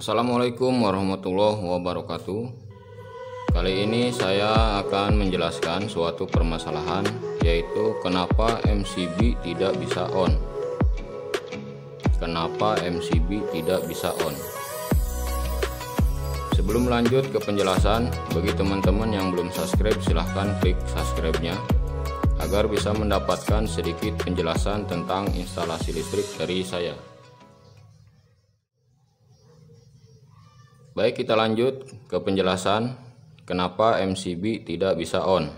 Assalamualaikum warahmatullahi wabarakatuh. Kali ini saya akan menjelaskan suatu permasalahan yaitu kenapa MCB tidak bisa on. Kenapa MCB tidak bisa on? Sebelum lanjut ke penjelasan Bagi teman-teman yang belum subscribe silahkan klik subscribe-nya Agar bisa mendapatkan sedikit penjelasan tentang instalasi listrik dari saya Baik kita lanjut ke penjelasan kenapa MCB tidak bisa on.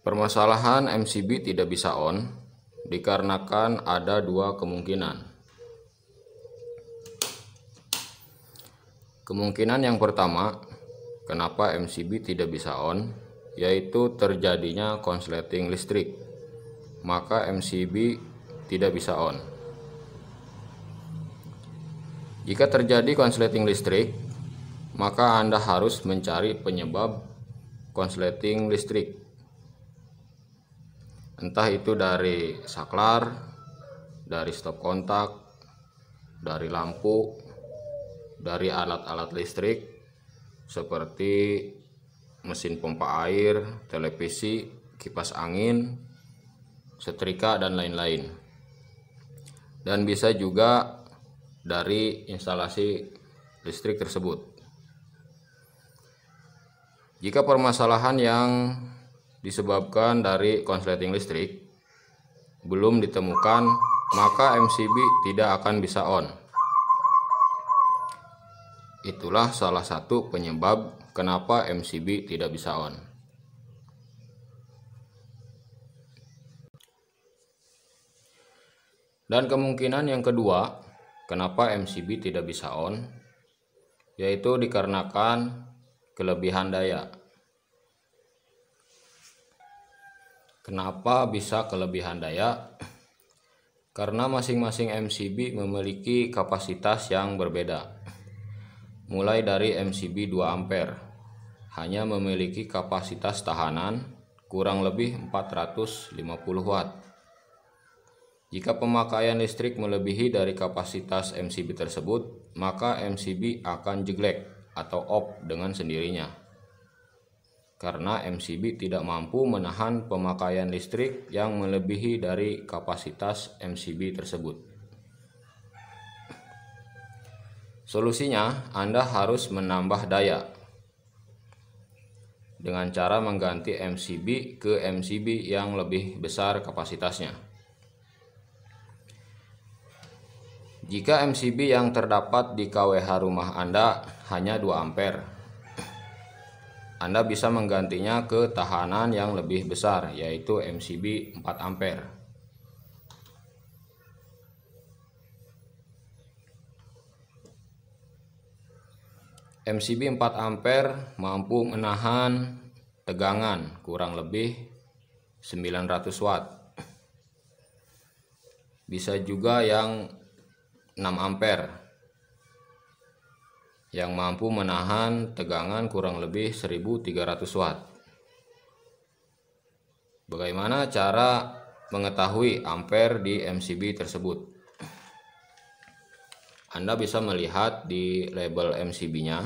Permasalahan MCB tidak bisa on dikarenakan ada dua kemungkinan. Kemungkinan yang pertama, kenapa MCB tidak bisa on, yaitu terjadinya konsleting listrik. Maka MCB tidak bisa on. Jika terjadi konsleting listrik, maka Anda harus mencari penyebab konsleting listrik. Entah itu dari saklar, dari stop kontak, dari lampu, dari alat-alat listrik seperti mesin pompa air, televisi, kipas angin, setrika dan lain-lain dan bisa juga dari instalasi listrik tersebut. Jika permasalahan yang disebabkan dari konsleting listrik belum ditemukan, maka MCB tidak akan bisa on. Itulah salah satu penyebab kenapa MCB tidak bisa on. Dan kemungkinan yang kedua, kenapa MCB tidak bisa on, yaitu dikarenakan kelebihan daya. Kenapa bisa kelebihan daya? Karena masing-masing MCB memiliki kapasitas yang berbeda. Mulai dari MCB 2 ampere, hanya memiliki kapasitas tahanan kurang lebih 450 watt jika pemakaian listrik melebihi dari kapasitas MCB tersebut, maka MCB akan jeglek atau off dengan sendirinya. Karena MCB tidak mampu menahan pemakaian listrik yang melebihi dari kapasitas MCB tersebut. Solusinya, Anda harus menambah daya dengan cara mengganti MCB ke MCB yang lebih besar kapasitasnya. Jika MCB yang terdapat di KWH rumah Anda hanya 2 ampere, Anda bisa menggantinya ke tahanan yang lebih besar yaitu MCB 4 ampere. MCB 4 ampere mampu menahan tegangan kurang lebih 900 watt. Bisa juga yang 6 ampere yang mampu menahan tegangan kurang lebih 1300 watt. Bagaimana cara mengetahui ampere di MCB tersebut? Anda bisa melihat di label MCB-nya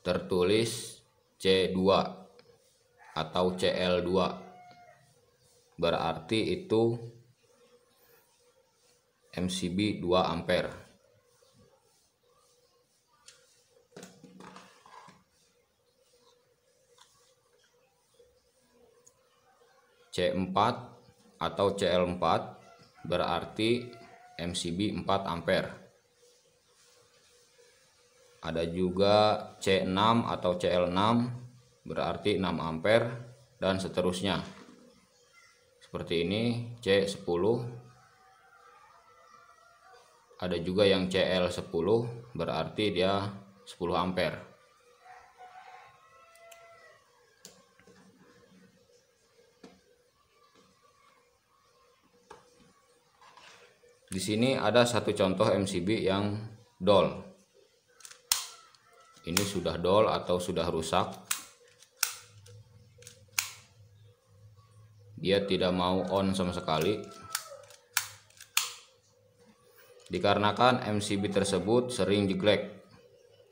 tertulis C2 atau CL2. Berarti itu MCB 2 ampere. C4 atau CL4 berarti MCB 4 ampere. Ada juga C6 atau CL6 berarti 6 ampere dan seterusnya. Seperti ini C10 ada juga yang CL10 berarti dia 10 ampere. Di sini ada satu contoh MCB yang dol. Ini sudah dol atau sudah rusak. Dia tidak mau on sama sekali dikarenakan MCB tersebut sering jeglek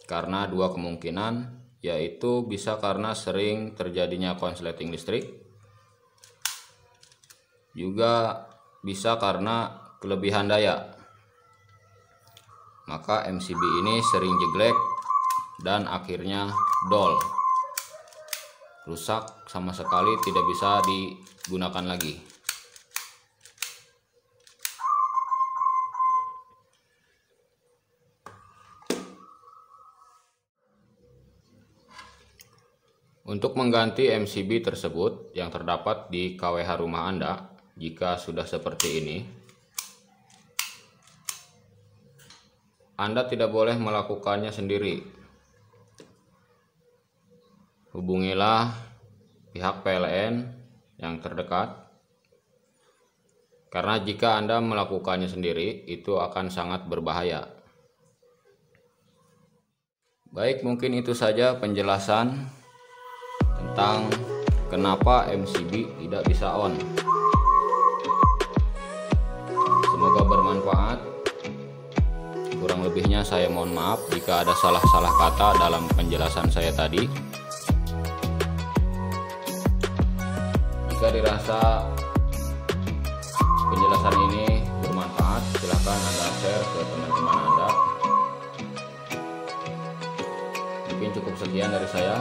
karena dua kemungkinan yaitu bisa karena sering terjadinya konsleting listrik juga bisa karena kelebihan daya. Maka MCB ini sering jeglek dan akhirnya dol rusak sama sekali tidak bisa digunakan lagi Untuk mengganti MCB tersebut yang terdapat di KWH rumah Anda, jika sudah seperti ini, Anda tidak boleh melakukannya sendiri, hubungilah pihak PLN yang terdekat karena jika Anda melakukannya sendiri itu akan sangat berbahaya. Baik mungkin itu saja penjelasan tentang kenapa MCB tidak bisa on? Semoga bermanfaat. Kurang lebihnya saya mohon maaf jika ada salah-salah kata dalam penjelasan saya tadi. Jika dirasa penjelasan ini bermanfaat silahkan anda share ke teman-teman anda. Mungkin cukup sekian dari saya